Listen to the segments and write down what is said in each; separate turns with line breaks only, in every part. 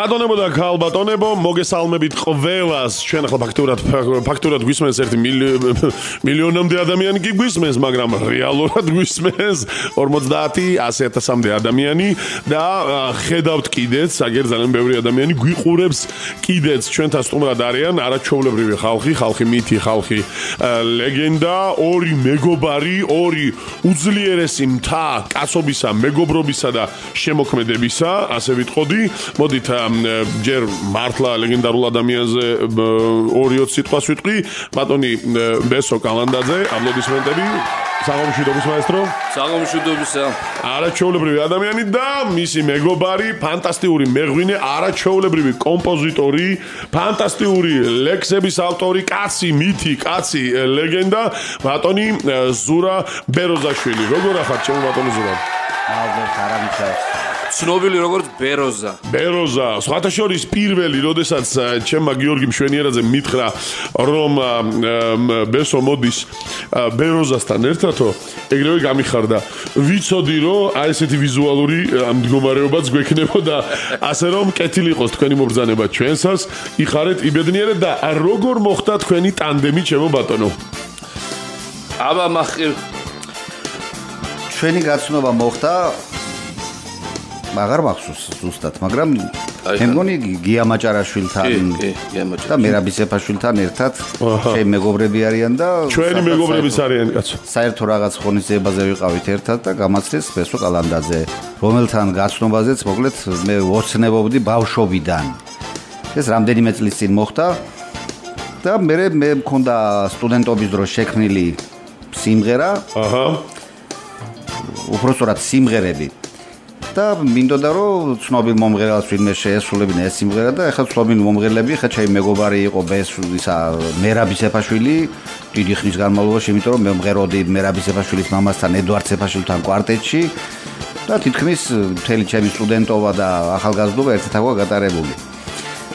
ბატონებო და ქალბატონებო, მოგესალმებით ყველას. ჩვენ ახლა ფაქტურად ფაქტურად გვისმენს 1 მილიონამდე ადამიანი კი გვისმენს, მაგრამ რეალურად გვისმენს 50-100000-მდე ადამიანი და ხედავთ კიდეც, აგერ ძალიან ბევრი ადამიანი გვიყურებს კიდეც ჩვენთან სტუმრად არიან არაჩვეულებრივი ხალხი, ხალხი მითი, ხალხი ლეგენდა, ორი მეგობარი, ორი უძლიერესი მთა კაცობისა, მეგობრობისა და შემოქმედებისა, ასე ვიტყოდი. მოდით ჯერ მართლა ლეგენდარულ ადამიანზე 2-20 სიტყვას ვიტყვი. ბატონი ბესო კალანდაძე, აპლოდისმენტები. საღამოშვიდობის მაესტრო.
საღამოშვიდობისა.
არაჩვეულებრივი ადამიანი და მისი მეგობარი, ფანტასტიკური მეღვინე, არაჩვეულებრივი კომპოზიტორი, ფანტასტიკური ლექსების ავტორი, კაცი, მითი, კაცი, ლეგენდა, ბატონი ზურა ბეროზაშვილი. როგორ ახართ ჩემო ბატონი ზურა?
ალბათ არავითარ
ცნობილი როგორც ბეროზა.
ბეროზა, სხვათა შორის პირველი, როდესაც ჩემმა გიორგი მშვენიერაძე მითხრა, რომ ბესო მოდის ბეროზასთან ერთადო, ეგრევე გამიხარდა. ვიცოდი, რომ აი ესეთი ვიზუალური მდგომარეობაც გვექნებოდა, ასე რომ კეთილი იყოს თქვენი მობრძანება ჩვენსას. იხარეთ იბედნიერად და როგორ მოხდა თქვენი ტანდემი, ჩემო ბატონო?
აბა მახი
ჩვენი გაცნობა მოხდა მაგარ მახსოვს ზუსტად, მაგრამ მე მგონი გია მაჭარაშვილთან და მერაბი სეფაშვილთან ერთად ჩემი მეგობრები არიან და
ჩვენი მეგობრებიც არიან კაცო.
საერთო რაღაც ხონისებაზე ვიყავით ერთად და გამაცდეს ბესო კალანდაძე, რომელთან გაცნობაზეც მოკლედ მე ვოცნებობდი ბავშვობიდან. ეს რამდენიმე წლის წინ მოხდა და მე მე მქონდა სტუდენტობის დროს შექმნილი სიმღერა. აჰა. უბრალოდ სიმღერები. და მინდოდა რომ ცნობილ მომღერალს ვინმე შეესრულებინა ეს სიმღერა და ეხლა ცნობილ მომღერლები ხა ჩემი მეგობარი იყო ბეს ისა მერაბი სეფაშვილი დიდი ხნის განმავლობაში იმიტომ რომ მე მომღეროდი მერაბი სეფაშვილის მამასთან ედვარდ სეფაშვილთან კვარტეტში და თითქმის მთელი ჩემი სტუდენტობა და ახალგაზრდობა ერთად აქვს გატარებული.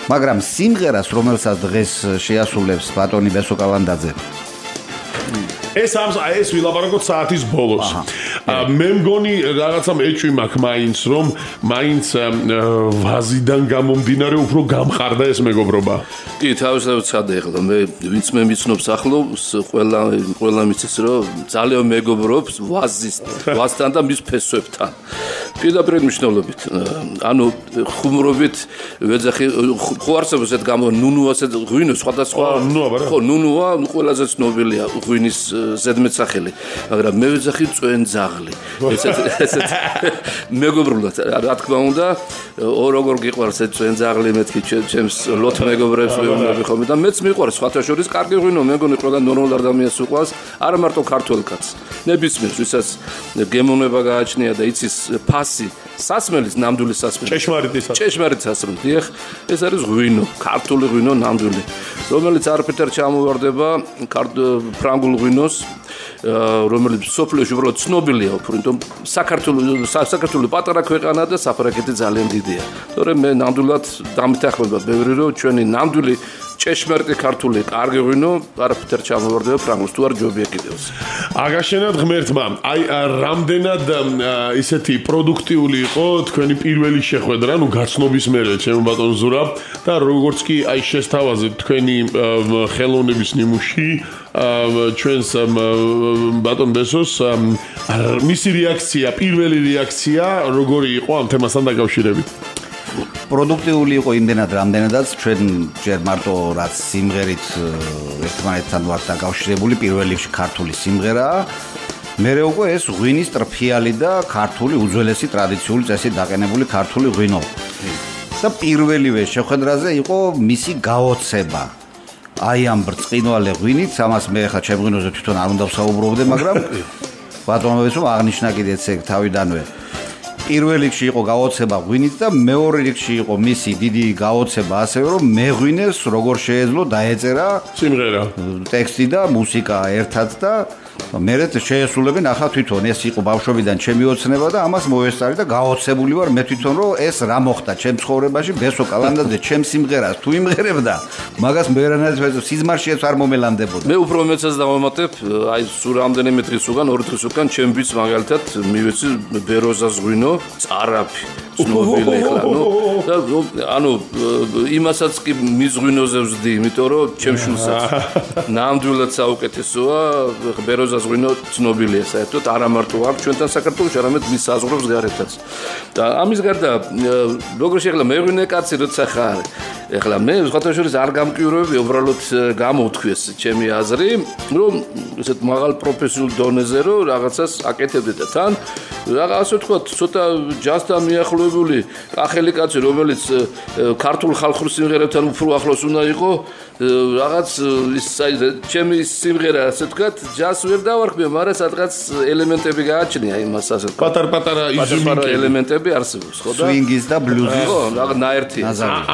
მაგრამ სიმღერას რომელსაც დღეს შეასრულებს ბატონი ბესო კალანდაძე
ეს ამ ეს ვილაპარაკოთ საათის ბოლოს. მე მგონი რაღაცა მეჭვი მაქვს მაინც რომ მაინც ვაზიდან გამომდინარე უფრო გამხარდა ეს მეგობრობა.
კი, თავისთავად ცადე ახლა მე ვინც მე მიცნობს ახლოს ყველა ყველა მიცის რომ ძალიან მეგობრობს ვაზის ვაზთან და მის ფესვებთან. პირდაპირ მნიშვნელობით ანუ ხუმრობით ვეძახი ხო არსებობს ეს გამო ნუნუ ასე ღვინო სხვადასხვა ხო ნუნუა ყველაზე ცნობილია ღვინის ზედმეტსახელი მაგრამ მე ვეძახი წვენძაღლი ესეც ესეც მეგობრულად რა თქმა უნდა როგორ გიყვარს ეს წვენძაღლი მეთქი ჩემს ლოთ მეგობრებს ვეუბნები ხოლმე და მეც მიყვარს სხვათა შორის კარგი ღვინო მე მგონი ყველა ნორმალ ადამიანს უყვარს არა მარტო ქართულ კაცს ნებისმიერს ვისაც გემოვნება გააჩნია და იცის ფას ფასი სასმელის ნამდვილი სასმელი.
ჭეშმარიტი
სასმელი. ჭეშმარიტი სასმელი დიახ ეს არის ღვინო ქართული ღვინო ნამდვილი. რომელიც არაფერ ჩამოვარდება ფრანგულ ღვინოს რომელიც სოფლიოში უბრალოდ ცნობილია უფრო საქართველოს საქართველოს პატარა ქვეყანა და საფრანგეთი ძალიან დიდია. თორემ მე ნამდვილად დამთახმება ბევრი რომ ჩვენი ნამდვილი ჭეშმარიტი ქართული კარგი ღვინო არაფერ ჩამოვარდება ფრანგულს თუ არ ჯობია კიდევს
აგაშენად ღმერთმა აი რამდენად ისეთი პროდუქტიული იყო თქვენი პირველი შეხვედრა ნუ გაცნობის მერე ჩემო ბატონ ზურა და როგორც კი აი შესთავაზე თქვენი ხელოვნების ნიმუში ჩვენს ბატონ ბესოს მისი რეაქცია პირველი რეაქცია როგორი იყო ამ თემასთან დაკავშირებით
პროდუქტიული იყო იმდენად რამდენადაც. ჩვენ ჯერ მარტო რაც სიმღერით ერთმანეთთან ვართ დაკავშირებული პირველ რიგში ქართული სიმღერაა. მერე უკვე ეს ღვინის ტრფიალი და ქართული უძველესი ტრადიციული წესით დაყენებული ქართული ღვინო. და პირველივე შეხვედრაზე იყო მისი გაოცება. აი ამ ბრწყინვალე ღვინით ამას მე ხა ჩემ ღვინოზე თვითონ არ უნდა ვსაუბრობდე მაგრამ ბატონებს რომ აღნიშნა კიდეც ეგ თავიდანვე პირველ რიგში იყო გაოცება ღვინით და მეორე რიგში იყო მისი დიდი გაოცება ასევე რომ მეღვინეს როგორ შეეძლო დაეწერა
სიმღერა.
ტექსტი და მუსიკა ერთად და მერე შეესრულები ნახა თვითონ. ეს იყო ბავშვობიდან ჩემი ოცნება და ამას მოესწარი და გაოცებული ვარ. მე თვითონ რომ ეს რა მოხდა ჩემ ცხოვრებაში? ბესო კალანდაზე ჩემ სიმღერას თუ იმღერებდა? მაგას მერანაირად სიზმარშიაც არ მომელანდებოდა.
მე უფრო მეცას დავამატებ აი სულ რამდენიმე დღის უკან ორი დღის უკან ჩემ ბიც მაგალითად მივეცი ბეროზას ღვინო წარაფი ცნობილი ხლა ნუ და ანუ იმასაც კი მიზღვინოზე ვზდი იმიტომ რომ ჩემ შულსაც ნამდვილად საუკეთესოა ბეროზას ღვინო ცნობილია საერთოდ არა მარტო აქ ჩვენთან საქართველოს არამედ მის საზღვრებს გარეთაც. და ამის გარდა როგორ შეიძლება მეღვინე კაცი როცა ხარ ეხლა მე სხვათაშორის არ გამკიურები უბრალოდ გამოვთქვეს ჩემი აზრი რომ ესეთ მაღალ პროფესიულ დონეზე რომ რაღაცას აკეთებდე და თან რაღაცა თქვა ცოტა ჯასთან მიახლოებული ახალი კაცი რომელიც ქართულ ხალხურ სიმღერებთან უფრო ახლოს უნდა იყოს რაღაც ის აი ჩემი სიმღერა ასე ვთქვათ ჯას ვერ დავარქმე მაგრამ სადღაც ელემენტები გააჩნია იმას ასე ვთქვათ.
პატარ პატარა
იზიმიკი ელემენტები არსებობს ხო და?
სვინგის და ბლუზის
ხო რაღაც ნაერთი.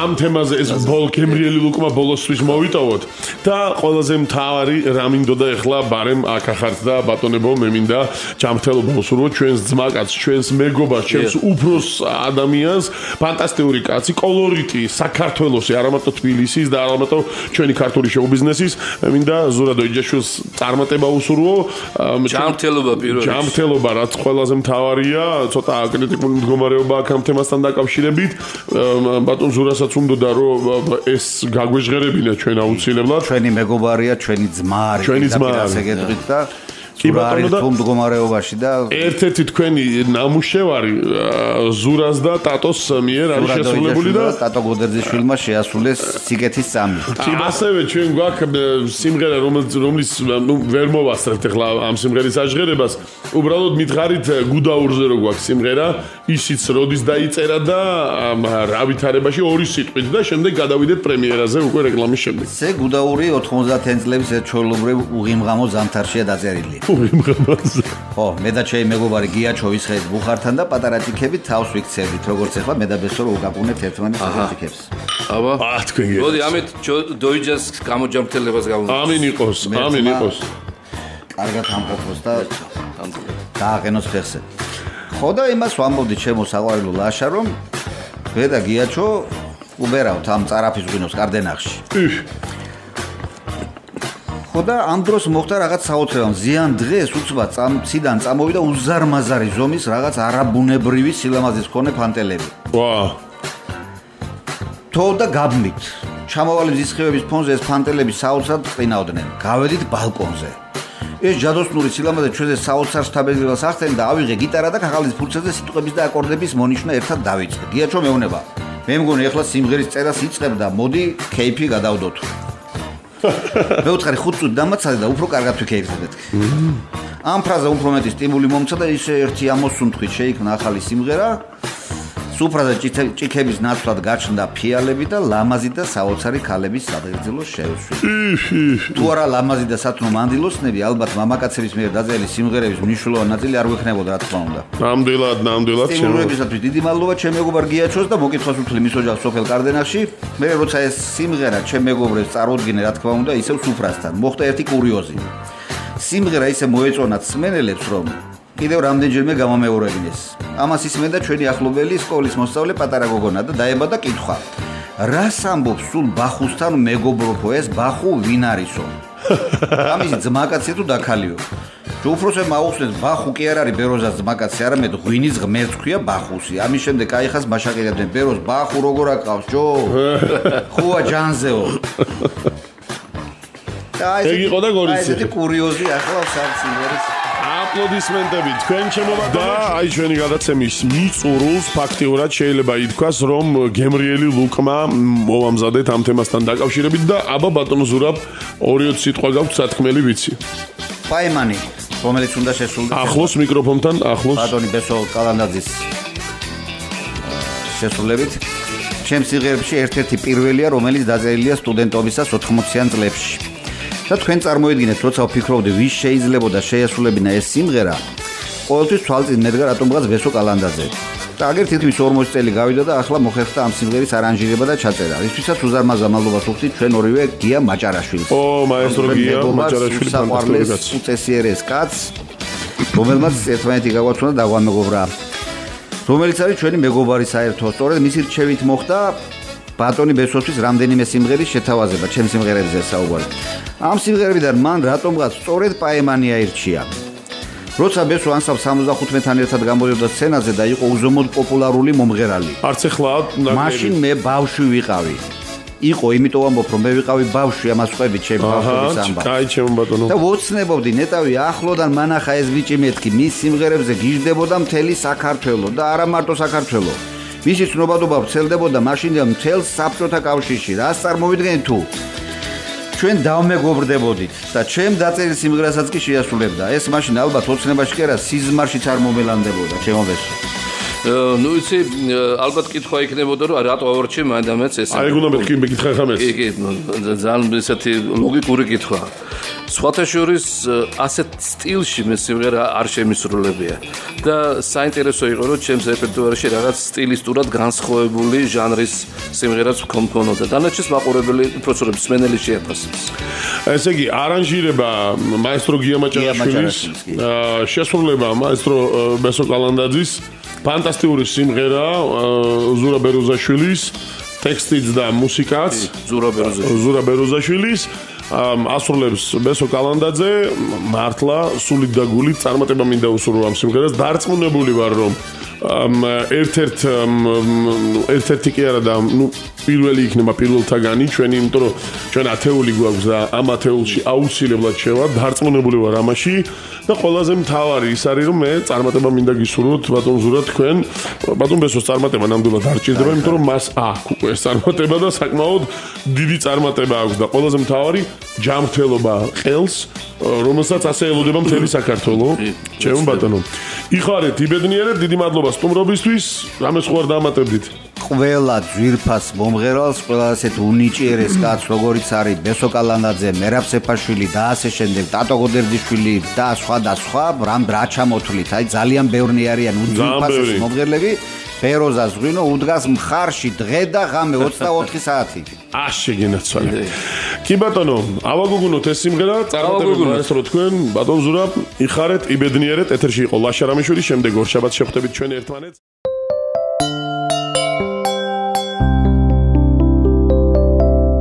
ამ თემაზე ეს ბოლ გემრიელი ლუკმა ბოლოსთვის მოვიტოვოთ. და ყველაზე მთავარი რა მინდოდა ეხლა ბარემ აქ ახართ და ბატონებო მე მინდა ჯამრთელობა უსურვო ჩვენს ძმაკაც ჩვენს მეგობარს ჩვენს უფროს ადამიანს ფანტასტიკური კაცი კოლორიტი საქართველოსი არა მარტო თბილისის და არა მარტო ჩვენი ქართული შოუ-ბიზნესის მინდა ზურადო იჯაშვილს წარმატება უსურვო.
ჯამრთელობა პირველი
ჯამრთელობა რაც ყველაზე მთავარია ცოტა კრიტიკული მდგომარეობა აქ ამ თემასთან დაკავშირებით. ბატონ ზურასაც უნდა რომ ეს გაგვეჟღერებინა ჩვენ აუცილებლად.
ჩვენი მეგობარია ჩვენი ძმა არის
ჩვენი ძმა არის
და კი ბატონო და თუ მდგომარეობაში და
ერთ-ერთი თქვენი ნამუშევარი ზურას და ტატოს მიერ არის შესრულებული და
ტატო გოდერძიშვილმა შეასრულეს სიკეთის სამი.
კი ასევე ჩვენ გვაქვს სიმღერა რომელიც რომლის ნუ ვერ მოვასწრებთ ახლა ამ სიმღერის აჟღერებას უბრალოდ მითხარით გუდაურზე რო გვაქვს სიმღერა ისიც როდის დაიწერა და რა ვითარებაში ორი სიტყვით და შემდეგ გადავიდეთ პრემიერაზე უკვე რეკლამის შემდეგ.
ზე გუდაური 90-იან წლების ჩვეულებრივ უღიმღამო ზამთარშია დაწერილი.
უღიმღამოზე.
ხო, მე და ჩემი მეგობარი გიაჩო ვისხეთ ბუხართან და პატარა ჭიქები თავს ვიქცევით, როგორც ახლა მე და ბესო რო უკაკუნებთ ერთმანეთს ჭიქებს.
აბა.
აა თქვენ გე.
მოდი ამით დოიჯას გამოჯამრთელებას გავუნდა.
ამინ იყოს, ამინ იყოს.
კარგად ამყოფოს და დააყენოს ფეხზე. ხო და იმას ვამბობდი ჩემო საყვარელო ლაშა რომ მე და გიაჩო უბერავთ ამ цаრაფის ღვინოს კარდენახში. ხო და ამ დროს მოხდა რაღაც საოცრებამ ზიან დღე ეს უცბა წამციდან წამოვიდა უზარმაზარი ზომის რაღაც არაბუნებრივი სილამაზის მქონე ფანტელები.
ვა.
თო და გაბმით. ჩამოვალი მზის ხევების ფონზე ეს ფანტელები საოცრად ყინავდნენ. გავედით ბალკონზე. ეს ჯადოსნური სილამაზე ჩვენზე საოცარ სტაბილურობას ახდენდა, ავიღე გიტარა და ქაღალდის ფურცელზე სიტყვების და აკორდების მონიშნა ერთად დავიწყე. გიაჩო მეუნება. მე მგონი ახლა სიმღერის წერას იწებდა, მოდი кейფი გადავდოთ. მე უთხარი 5 წუთი დამაცადე და უფრო კარგად ვიქეიფებდეთ. ამ ფრაზა უფრო მეტი სტიმული მომცა და ისე ერთი ამოსუნთქვით შეიქმნა ახალი სიმღერა. სუფრაზე ჭიქების ნაცვლად გაჩნდა ფიალები და ლამაზი და საოცარი ქალების სადღეგრძელო შეუსვი. თუ არა ლამაზი და სათნო მანდილოსნები, ალბათ მამაკაცების მიერ დაწერილი სიმღერების მნიშვნელოვანი ნაწილი არ გვექნებოდა, რა თქმა უნდა.
ნამდვილად, ნამდვილად
ჩემო. სიმღერებისათვის დიდი მადლობა ჩემ მეგობარ გიაჩოს და მოკითხავს უთლი მის ოჯახს სოფელ კარდენახში. მე როცა ეს სიმღერა ჩემ მეგობრებს წარუდგინე, რა თქმა უნდა, ისევ სუფრასთან. მოხდა ერთი კურიოზი. სიმღერა ისე მოეწონათ სმენელებს, რომ კიდევ რამდენჯერმე გამომეორებინეს. ამას ისმენდა ჩვენი ახლობელი სკოლის მოსწავლე პატარა გოგონა და დაებადა კითხვა. რას ამბობს სულ ბახუსთან მეგობრობო ეს ბახუ ვინ არისო? ამის ძმაკაცი თუ დაქალიო? ჯუფროსებმა აუხსნეს ბახუ კი არ არის ბეროზას ძმაკაცი, არამედ ღვინის ღმერთს ქვია ბახუსი. ამის შემდეგ აიხას მაშაკირებდნენ ბეროს ბახუ როგორ აკავს ჯო? ხუა ჯანზეო.
და ეს იყო და გორიცი.
აი ესეთი კურიოზი ახლავს არც იმერის.
აპლოდისმენტები თქვენ ჩემობატონო და აი ჩვენი გადაცემის მიწურულს ფაქტიურად შეიძლება ითქვას რომ გემრიელი ლუკმა მოვამზადეთ ამ თემასთან დაკავშირებით და აბა ბატონო ზურაბ ორიოთ სიტყვა გაქვთ სათქმელი ვიცი.
პაიმანი რომელიც უნდა შესრულდეს
ახლოს მიკროფონთან ახლოს.
ბატონი ბესო კალანდაძის შესრულებით. ჩემს სიღერებში ერთ-ერთი პირველია რომელიც დაწერილია სტუდენტობისას 80-იან წლებში და თქვენ წარმოიდგინეთ, როცა ვფიქრობდი, ვის შეიძლება და შეესრულებინა ეს სიმღერა, ყოველთვის თვალწინ მედგა რატომ რაღაც ვესო კალანდაზე. შტაგერ თითქმის 40 წელი გავიდა და ახლა მოხერხდა ამ სიმღერის არანჟირება და ჩაწერა. ისთვისაც უზარმაზარ მადლობას ვუხდით ჩვენ ორივე გია მაჭარაშვილს.
ო, მაესტრო გია მაჭარაშვილი
ფანტასტიკური კაცი. უწესიერეს კაცს, რომელმაც ერთმანეთი გაგვაცნო და დაგვამეგობრა. რომელიც არის ჩვენი მეგობარი საერთოდ. სწორედ მისი რჩევით მოხდა ბატონი ბესოსთვის რამდენიმე სიმღერის შეთავაზება, ჩემ სიმღერებზე საუბარი. ამ სიმღერებიდან მან რატომღაც სწორედ პაემანი აირჩია. როცა ბესო ანსამბლ 75-თან ერთად გამოდიოდა სცენაზე და იყო უზომოდ პოპულარული მომღერალი.
არც ეხლა
მაშინ მე ბავშვი ვიყავი. იყო, იმიტომ ამბობ, რომ მე ვიყავი ბავშვი ამას ყვები ჩემ ბავშვის ამბავს.
აჰა, კაი ჩემო ბატონო.
და ვოცნებობდი ნეტავი ახლოდან მანახა ეს ბიჭი მეთქი, მის სიმღერებზე გიждდებოდა მთელი საქართველო და არა მარტო საქართველო. მისი ცნობადობა ვრცელდებოდა მაშინდელ მთელ საბჭოთა კავშირში. რას წარმოვიდგენ თუ? ჩვენ დავმეგობრდებოდით და ჩემ დაწერილ სიმღერასაც კი შეასრულებდა. ეს მაშინ ალბათ ოცნებაში კი არა, სიზმარშიც არ მომელანდებოდა, ჩემობესო.
ну იცი ალბათ კითხვა იქნებოდა რომ რატო ავარჩი მაინდამეც ეს
აი გუნა მეთქი მეკითხა ხამეს
კი კი ძალიან ესეთი ლოგიკური კითხვა სხვათა შორის ასეთ სტილში მე სიმღერა არ შემისრულებია. და საინტერესო იყო რომ ჩემს რეპერტუარში რაღაც სტილისტურად განსხვავებული ჟანრის სიმღერაც მქონდა დანარჩენს მაყურებელი პროცესორი მსმენელი შეაფასებს.
ესე იგი არანჟირება მაესტრო გიამაჭარაშვილის შესრულება მაესტრო ბესო კალანდაძის ფანტასტიკური სიმღერა ზურა ბერუზაშვილის ტექსტიც და მუსიკაც.
ზურა ბერუზაშვილის.
ასრულებს ბესო კალანდაძე მართლა სული და გული წარმატება მინდა უსურვო ამ სიმღერას. დარწმუნებული ვარ რომ ერთ-ერთ ერთ-ერთი კი არა და ნუ პირველი იქნება პირველთაგანი ჩვენი, იმიტომ რომ ჩვენ ათეული გვაქვს და ამ ათეულში აუცილებლად შევა, დარწმუნებული ვარ ამაში და ყველაზე მთავარი ის არის რომ მე წარმატება მინდა გისურვოთ ბატონ ზურა თქვენ ბატონ ბესოს წარმატება ნამდვილად არ ჭირდება, იმიტომ რომ მას აქვს უკვე წარმატება და საკმაოდ დიდი წარმატება აქვს და ყველაზე მთავარი ჯანმრთელობა ყელს, რომელსაც ასე ელოდება მთელი საქართველო. ჩემო ბატონო. იხარეთ, იბედნიერეთ, დიდი მადლობა სტუმრობისთვის. რამეს ხო არ დამატებდით?
ყველა ძვირფას მომღერალს ყველა ასეთ უნიჭიერეს კაცს როგორიც არის ბესო კალანდაძე მერაბ სეფაშვილი და ასე შემდეგ ტატო გოდერძიშვილი და სხვა და სხვა რამ რა ჩამოთვლით? აი ძალიან ბევრნი არიან უძვირფასეს მომღერლები. ფეროზა ზღვინო უდგას მხარში დღე და ღამე 24 საათი.
აშე გენაცვალე კი ბატონო ავაგუგუნოთ ეს სიმღერა წარმატებული ეს რო თქვენ ბატონ ზურაბ იხარეთ იბედნიერეთ ეთერში იყო ლაშარამიშვილი შემდეგ ორ შაბათს შეხვდებით ჩვენ ერთმანეთს